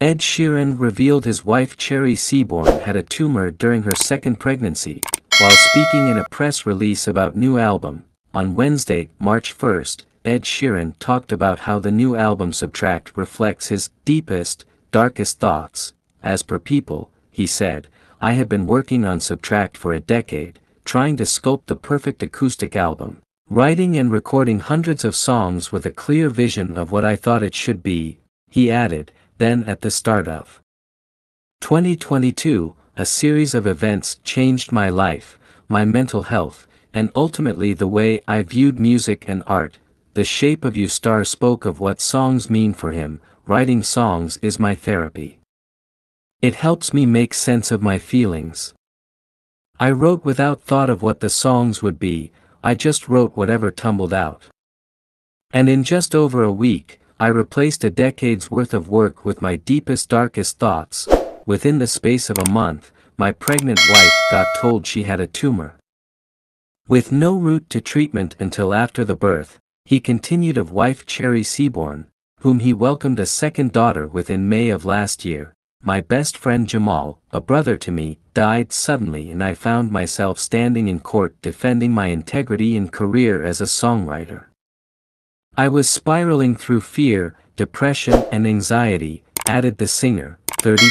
Ed Sheeran revealed his wife Cherry Seaborn had a tumor during her second pregnancy, while speaking in a press release about new album. On Wednesday, March 1st, Ed Sheeran talked about how the new album Subtract reflects his deepest, darkest thoughts. As per People, he said, I have been working on Subtract for a decade, trying to sculpt the perfect acoustic album, writing and recording hundreds of songs with a clear vision of what I thought it should be, he added, then at the start of 2022, a series of events changed my life, my mental health, and ultimately the way I viewed music and art. The Shape of You star spoke of what songs mean for him, writing songs is my therapy. It helps me make sense of my feelings. I wrote without thought of what the songs would be, I just wrote whatever tumbled out. And in just over a week, I replaced a decade's worth of work with my deepest darkest thoughts, within the space of a month, my pregnant wife got told she had a tumor. With no route to treatment until after the birth, he continued of wife Cherry Seaborn, whom he welcomed a second daughter within May of last year. My best friend Jamal, a brother to me, died suddenly and I found myself standing in court defending my integrity and career as a songwriter. I was spiraling through fear, depression and anxiety, added the singer, 32,